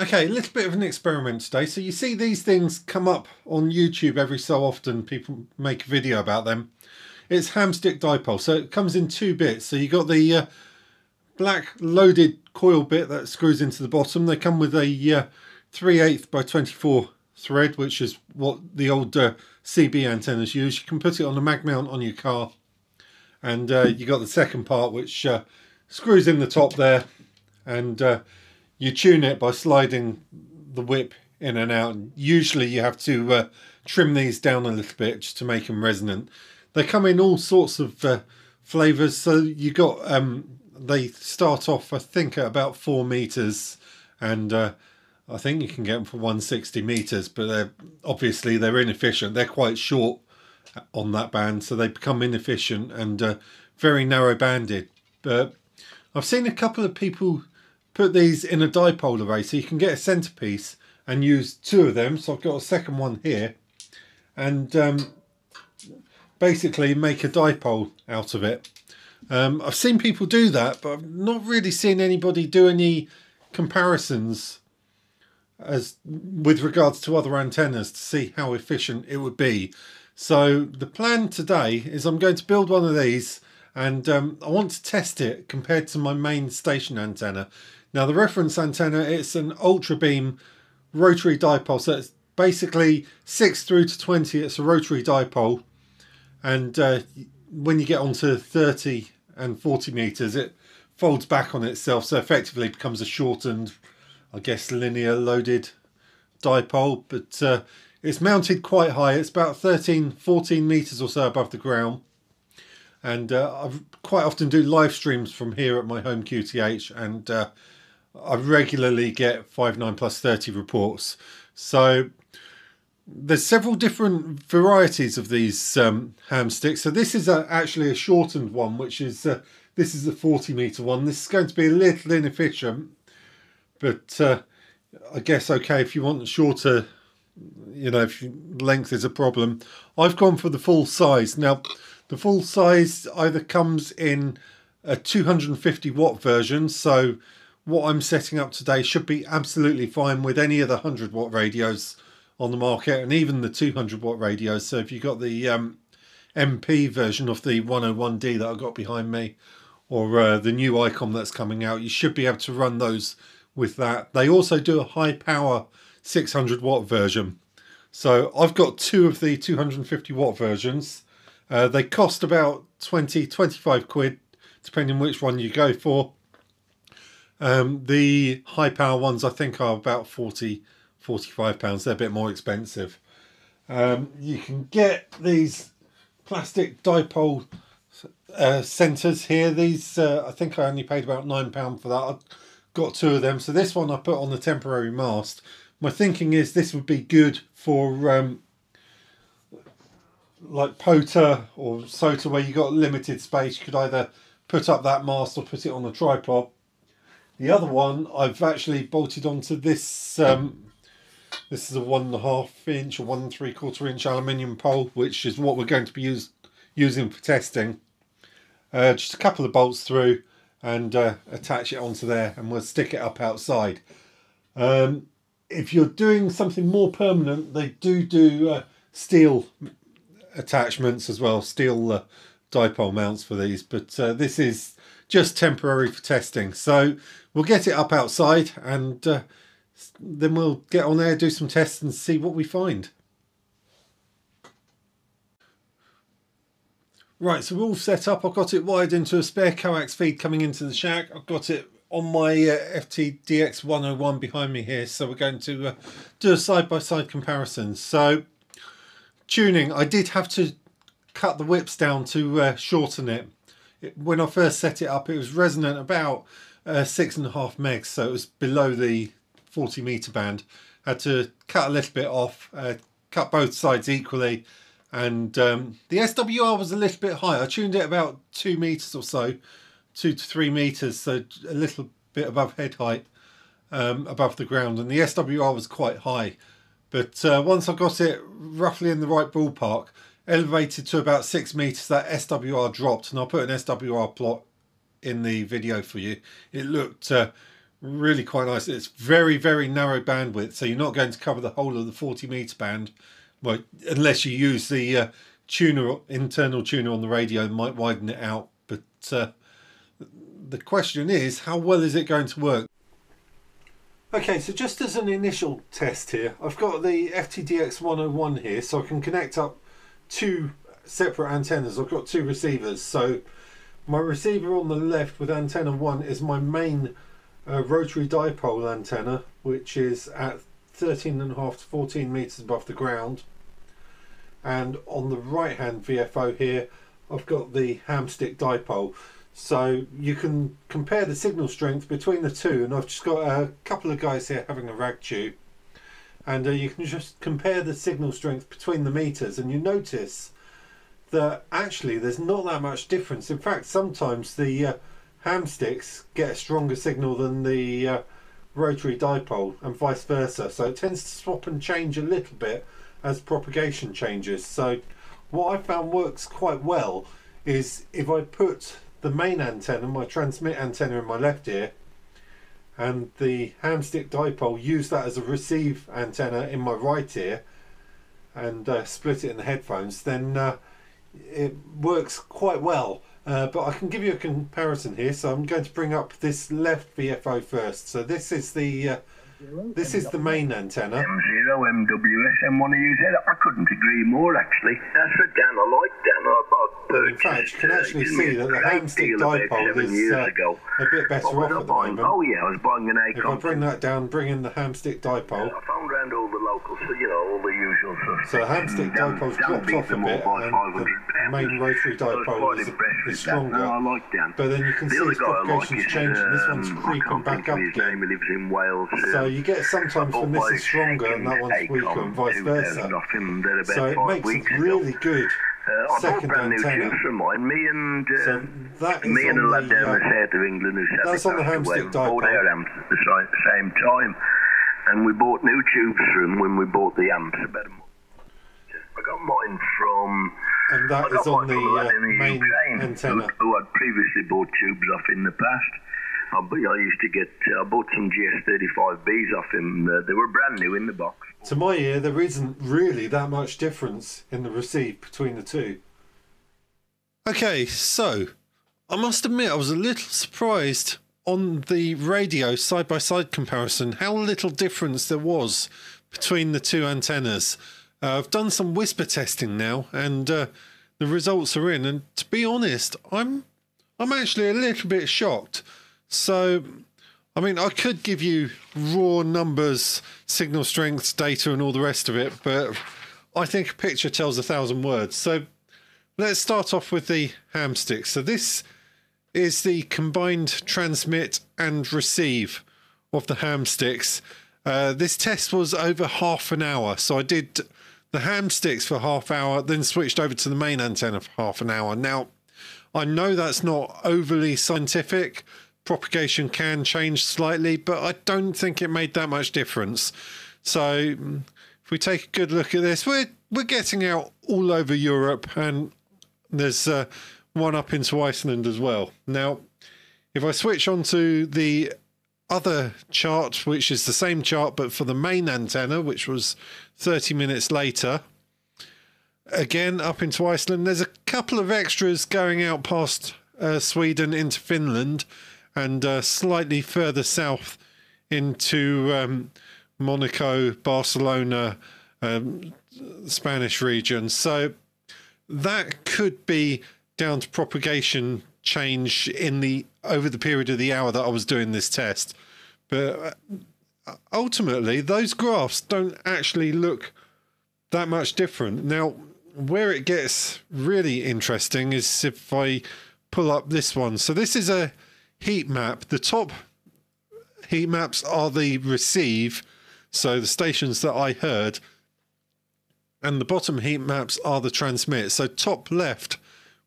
Okay, a little bit of an experiment today. So you see these things come up on YouTube every so often. People make a video about them. It's hamstick dipole. So it comes in two bits. So you got the uh, black loaded coil bit that screws into the bottom. They come with a uh, 3 8 by 24 thread, which is what the old uh, CB antennas use. You can put it on a mag mount on your car. And uh, you got the second part, which uh, screws in the top there. And uh, you tune it by sliding the whip in and out. Usually you have to uh, trim these down a little bit just to make them resonant. They come in all sorts of uh, flavors. So you got um, they start off I think at about four meters, and uh, I think you can get them for 160 meters. But they're obviously they're inefficient. They're quite short on that band, so they become inefficient and uh, very narrow banded. But I've seen a couple of people put these in a dipole array so you can get a centerpiece and use two of them. So I've got a second one here. And um, basically make a dipole out of it. Um, I've seen people do that but I've not really seen anybody do any comparisons as with regards to other antennas to see how efficient it would be. So the plan today is I'm going to build one of these and um, I want to test it compared to my main station antenna now the reference antenna, it's an ultra beam rotary dipole. So it's basically 6 through to 20, it's a rotary dipole. And uh, when you get onto 30 and 40 meters, it folds back on itself. So effectively it becomes a shortened, I guess, linear loaded dipole. But uh, it's mounted quite high. It's about 13, 14 meters or so above the ground and uh, I quite often do live streams from here at my home QTH, and uh, I regularly get 5 9 plus 30 reports. So there's several different varieties of these um, ham sticks. So this is a, actually a shortened one, which is uh, this is a 40 meter one. This is going to be a little inefficient, but uh, I guess okay if you want shorter, you know, if length is a problem. I've gone for the full size. Now, the full size either comes in a 250 watt version, so what I'm setting up today should be absolutely fine with any of the 100 watt radios on the market and even the 200 watt radios. So if you've got the um, MP version of the 101D that I've got behind me or uh, the new Icom that's coming out, you should be able to run those with that. They also do a high power 600 watt version. So I've got two of the 250 watt versions. Uh, they cost about 20, 25 quid, depending which one you go for. Um, the high power ones I think are about 40, 45 pounds. They're a bit more expensive. Um, you can get these plastic dipole uh, centers here. These uh, I think I only paid about nine pound for that. I got two of them. So this one I put on the temporary mast. My thinking is this would be good for um, like POTA or SOTA where you got limited space. You could either put up that mast or put it on a tripod the other one I've actually bolted onto this. Um, this is a one and a half inch or one and three quarter inch aluminium pole, which is what we're going to be use, using for testing. Uh, just a couple of bolts through and uh, attach it onto there and we'll stick it up outside. Um, if you're doing something more permanent, they do do uh, steel attachments as well, steel uh, dipole mounts for these, but uh, this is just temporary for testing. So we'll get it up outside and uh, then we'll get on there, do some tests and see what we find. Right, so we're all set up. I've got it wired into a spare coax feed coming into the shack. I've got it on my uh, FTDX 101 behind me here. So we're going to uh, do a side-by-side -side comparison. So tuning, I did have to cut the whips down to uh, shorten it when I first set it up, it was resonant about uh, six and a half megs, so it was below the 40 meter band. Had to cut a little bit off, uh, cut both sides equally, and um, the SWR was a little bit high. I tuned it about two meters or so, two to three meters, so a little bit above head height, um, above the ground, and the SWR was quite high. But uh, once I got it roughly in the right ballpark, elevated to about six meters, that SWR dropped, and I'll put an SWR plot in the video for you. It looked uh, really quite nice. It's very, very narrow bandwidth, so you're not going to cover the whole of the 40 meter band, well, unless you use the uh, tuner, internal tuner on the radio, might widen it out. But uh, the question is, how well is it going to work? Okay, so just as an initial test here, I've got the FTDX 101 here, so I can connect up two separate antennas. I've got two receivers, so my receiver on the left with antenna 1 is my main uh, rotary dipole antenna, which is at 13.5 to 14 meters above the ground. And on the right hand VFO here, I've got the hamstick dipole. So you can compare the signal strength between the two and I've just got a couple of guys here having a rag chew and uh, you can just compare the signal strength between the meters and you notice that actually there's not that much difference. In fact sometimes the uh, ham sticks get a stronger signal than the uh, rotary dipole and vice versa so it tends to swap and change a little bit as propagation changes. So what I found works quite well is if I put the main antenna, my transmit antenna in my left ear, and the hamstick dipole, use that as a receive antenna in my right ear, and uh, split it in the headphones, then uh, it works quite well. Uh, but I can give you a comparison here, so I'm going to bring up this left VFO first. So this is the uh, this is the main antenna. M0, MWS, M1 UZ. I couldn't agree more, actually. That's a Dan. I like Dan. I, I in fact, you can actually uh, see that the hamstick dipole is uh, a bit better off at the moment. Oh, yeah, I was buying an Acom. If I bring that down, bring in the hamstick dipole. Yeah, I found around all the locals, so, you know, all the usual stuff. So the hamstick dipole's dropped off a bit, and the main rotary dipole is, is stronger. No, I like Dan. But then you can the see its propagation's like changing. Um, this one's creeping back up again. He lives in Wales. So you get sometimes when this is stronger and that weaker and vice versa. So it makes a really good uh, second brand. New from mine. Me and uh, so that is me and a lad down uh, the south of England who that's on the hamstick bought our amps at the same time, and we bought new tubes from when we bought the amps about a month. I got mine from. And that is on the uh, main antenna. Who, who had previously bought tubes off in the past. I, I used to get, I bought some GS35Bs off him. Uh, they were brand new in the box. To my ear, there isn't really that much difference in the receive between the two. Okay, so I must admit I was a little surprised on the radio side by side comparison how little difference there was between the two antennas. Uh, I've done some WSPR testing now, and uh, the results are in. And to be honest, I'm I'm actually a little bit shocked. So, I mean, I could give you raw numbers, signal strengths, data, and all the rest of it, but I think a picture tells a thousand words. So, let's start off with the ham stick. So, this is the combined transmit and receive of the ham sticks. Uh, this test was over half an hour, so I did the ham sticks for half an hour, then switched over to the main antenna for half an hour. Now, I know that's not overly scientific, propagation can change slightly, but I don't think it made that much difference. So if we take a good look at this, we're we're getting out all over Europe, and there's uh, one up into Iceland as well. Now, if I switch on to the other chart, which is the same chart but for the main antenna, which was 30 minutes later, again up into Iceland, there's a couple of extras going out past uh, Sweden into Finland and uh, slightly further south into um, Monaco, Barcelona, um, Spanish region. So that could be down to propagation change in the over the period of the hour that I was doing this test. But uh, ultimately, those graphs don't actually look that much different. Now, where it gets really interesting is if I pull up this one. So this is a heat map. The top heat maps are the receive, so the stations that I heard, and the bottom heat maps are the transmit. So top left,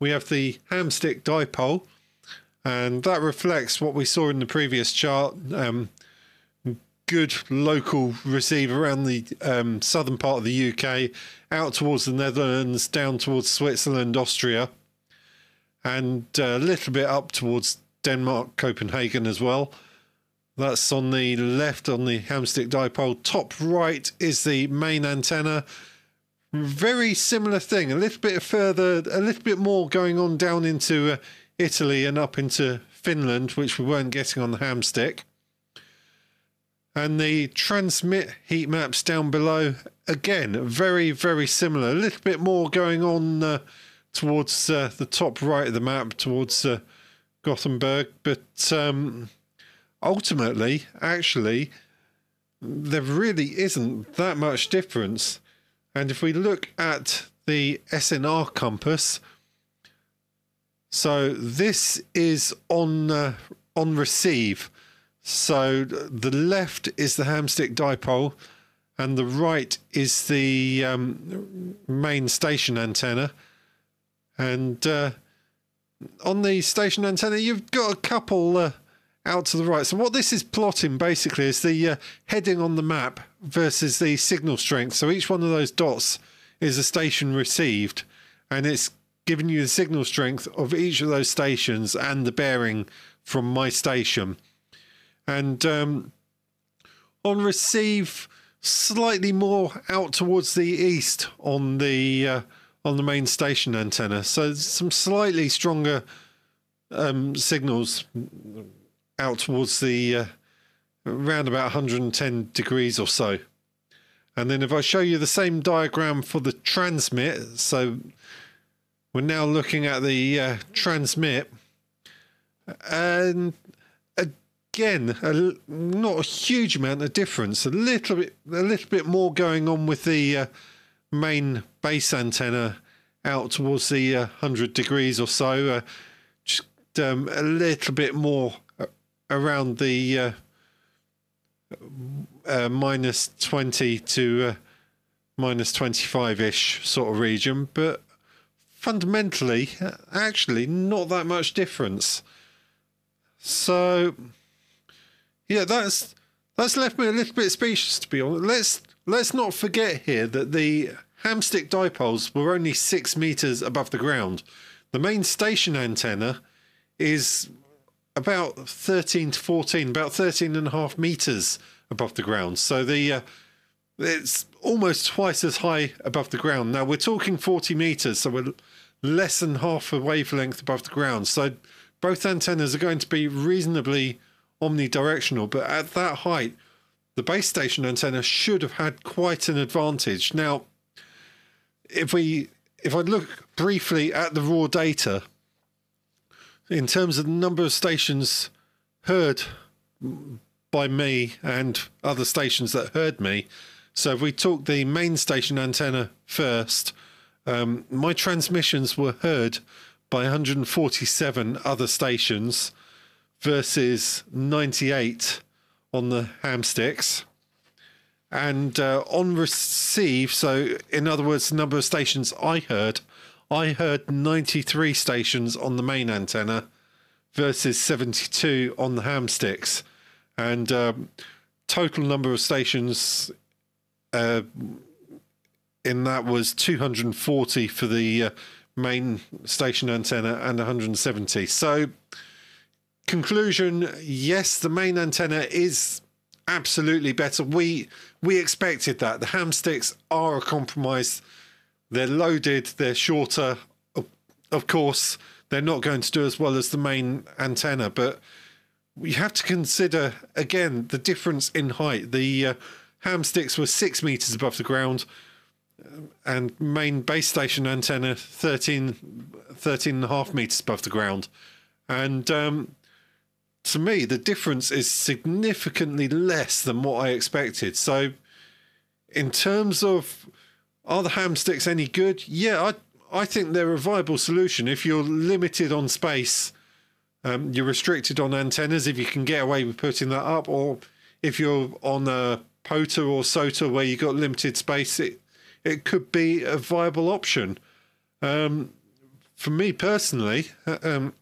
we have the hamstick dipole, and that reflects what we saw in the previous chart. Um, good local receive around the um, southern part of the UK, out towards the Netherlands, down towards Switzerland, Austria, and a little bit up towards Denmark, Copenhagen as well. That's on the left on the hamstick dipole. Top right is the main antenna. Very similar thing. A little bit further, a little bit more going on down into uh, Italy and up into Finland, which we weren't getting on the hamstick. And the transmit heat maps down below, again, very, very similar. A little bit more going on uh, towards uh, the top right of the map, towards uh, Gothenburg. But um, ultimately, actually, there really isn't that much difference. And if we look at the SNR compass, so this is on uh, on receive. So the left is the hamstick dipole, and the right is the um, main station antenna. And uh, on the station antenna, you've got a couple uh, out to the right. So what this is plotting basically is the uh, heading on the map versus the signal strength. So each one of those dots is a station received, and it's giving you the signal strength of each of those stations and the bearing from my station. And um, on receive, slightly more out towards the east on the uh, on the main station antenna. So some slightly stronger um, signals out towards the uh, around about 110 degrees or so. And then if I show you the same diagram for the transmit, so we're now looking at the uh, transmit, and again, a, not a huge amount of difference. A little bit, a little bit more going on with the uh, main base antenna out towards the uh, hundred degrees or so. Uh, just um, a little bit more uh, around the uh, uh, minus twenty to minus twenty-five ish sort of region, but fundamentally, actually, not that much difference. So, yeah, that's that's left me a little bit speechless to be honest. Let's let's not forget here that the hamstick dipoles were only six meters above the ground. The main station antenna is about 13 to 14, about 13 and a half meters above the ground. So the uh, it's almost twice as high above the ground. Now we're talking 40 meters, so we're less than half a wavelength above the ground. So both antennas are going to be reasonably omnidirectional, but at that height, the base station antenna should have had quite an advantage. Now, if we if I look briefly at the raw data, in terms of the number of stations heard by me and other stations that heard me, so if we talk the main station antenna first, um, my transmissions were heard by 147 other stations versus 98 on the hamsticks. And uh, on receive, so in other words, the number of stations I heard, I heard 93 stations on the main antenna versus 72 on the hamsticks. And um, total number of stations uh, in that was 240 for the uh, main station antenna and 170. So, conclusion yes, the main antenna is absolutely better. We we expected that. The hamsticks are a compromise. They're loaded, they're shorter. Of course, they're not going to do as well as the main antenna, but you have to consider again the difference in height. The uh, hamsticks were six meters above the ground and main base station antenna 13, 13 and a half meters above the ground. And um, to me, the difference is significantly less than what I expected. So, in terms of are the hamsticks any good? Yeah, I I think they're a viable solution if you're limited on space. Um, you're restricted on antennas if you can get away with putting that up, or if you're on a POTA or SOTA where you've got limited space, it, it could be a viable option. Um, for me personally, uh, um,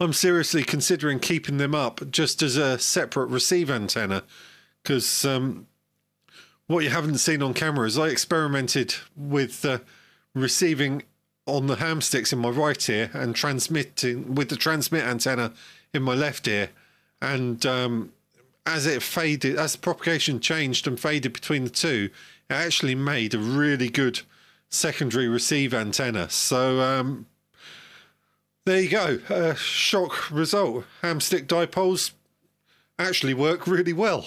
I'm seriously considering keeping them up just as a separate receive antenna because um, what you haven't seen on camera is I experimented with uh, receiving on the hamsticks in my right ear and transmitting with the transmit antenna in my left ear, and um, as it faded, as the propagation changed and faded between the two, it actually made a really good secondary receive antenna. So um, there you go. A shock result. Ham stick dipoles actually work really well.